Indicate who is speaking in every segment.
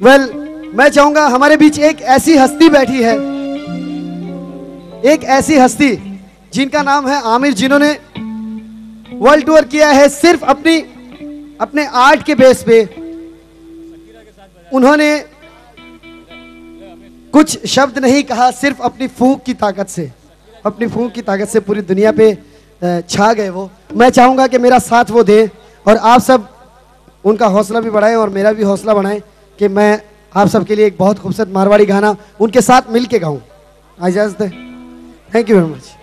Speaker 1: Well well, मैं चाहूँगा हमारे बीच एक ऐसी हस्ती बैठी है। एक ऐसी हस्ती जिनका नाम है आमिर जिन्होंने वर्ल्ड टूर किया है सिर्फ़ अपनी अपने आर्ट के बेस पे। उन्होंने कुछ शब्द नहीं कहा सिर्फ़ अपनी फूंक की ताकत से। अपनी फूंक की ताकत से पूरी दुनिया पे छा गए वो। मैं चाहूँगा कि मेरा साथ वो दे और आप सब उनका हौसला भी बढ़ाएँ और मेरा भी हौसला बढ़ाएँ। कि मैं आप सबके लिए एक बहुत खूबसूरत मारवाड़ी गाना उनके साथ मिल के गाऊँ। इजाज़त है थैंक यू वेरी मच।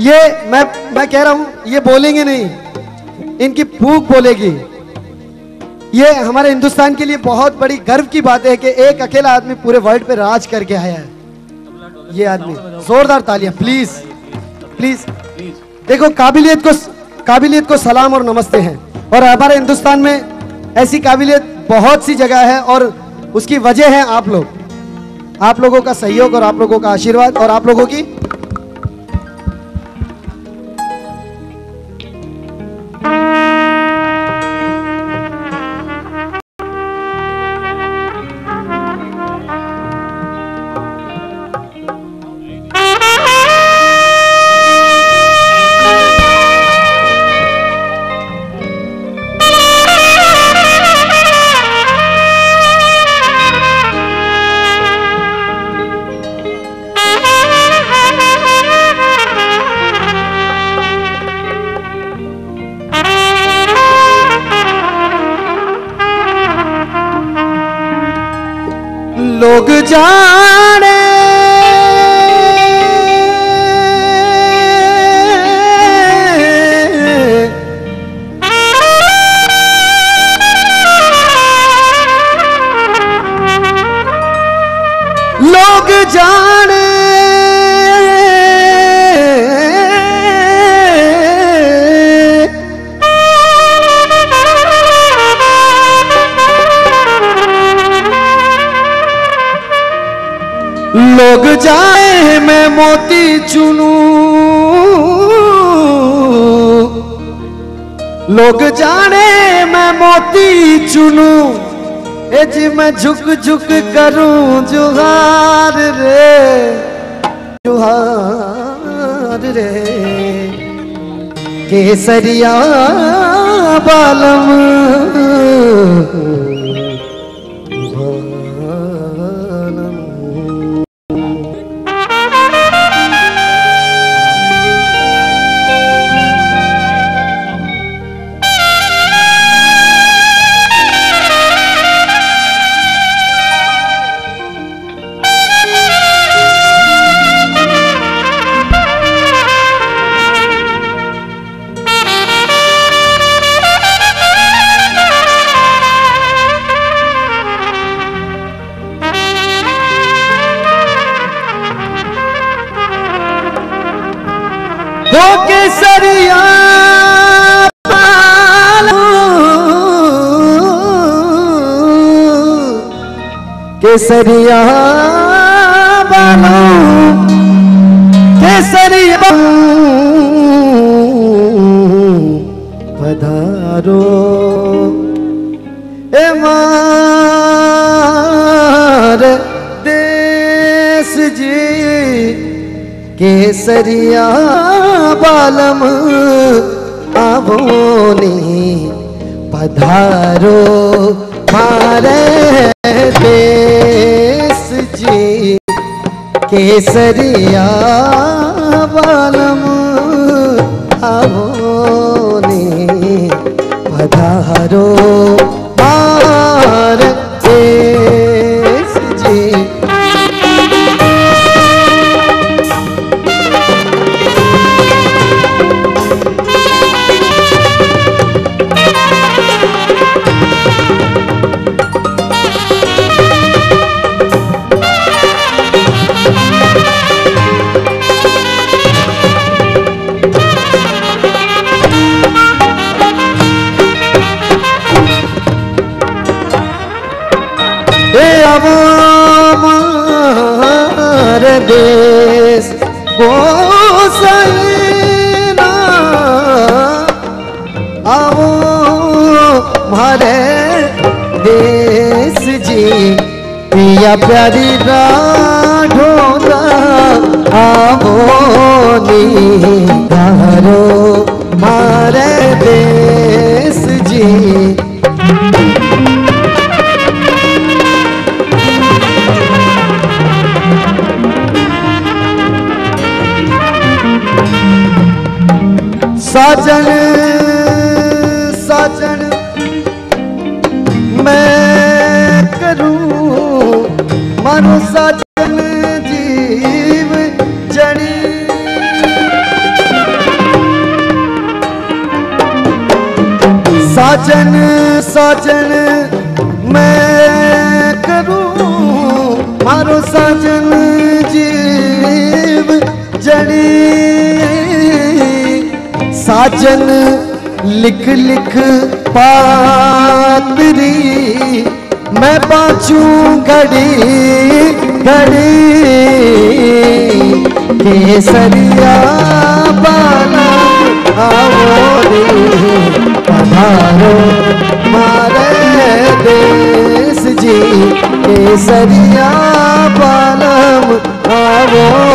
Speaker 1: ये मैं मैं कह रहा हूँ, ये बोलेंगे नहीं, इनकी भूख बोलेगी। ये हमारे हिंदुस्तान के लिए बहुत बड़ी गर्व की बात है कि एक अकेला आदमी पूरे वर्ल्ड पे राज करके आया है। ये आदमी। जोरदार तालियाँ प्लीज़ प्लीज़ देखो, काबिलियत को काबिलियत को सलाम और नमस्ते हैं। और हमारे हिंदुस्तान में ऐसी काबिलियत बहुत सी जगह है और उसकी वजह है आप लोग। आप लोगों का सहयोग और आप लोगों का आशीर्वाद और आप लोगों की लोग जाने। लोग जाने। लोग जाए मैं मोती चुनू। लोग जाने मैं मोती चुनू। ए जी मैं झुक झुक करूँ जुहार रे। जुहार रे। केसरिया बालम। केसरिया बालो केसरिया पधारो। ए मार देश जी केसरिया बालम आवोनी पधारो। मारे देश जी केसरिया बालम आवोनी पधारो। देश को सहीना आओ मारे देश जी पिया प्यारी राढोरा आवो निहारो मारे देश जी साजन साजन। मैं करूँ मानो साजन जीव जड़ी साजन साजन, मैं करूँ मारो साजन जीव जड़ी साजन लिख लिख पातरी। मैं पाचू घड़ी घड़ी। केसरिया बाला आवोरी पधारो मारे देश जी, केसरिया बालम आवोरी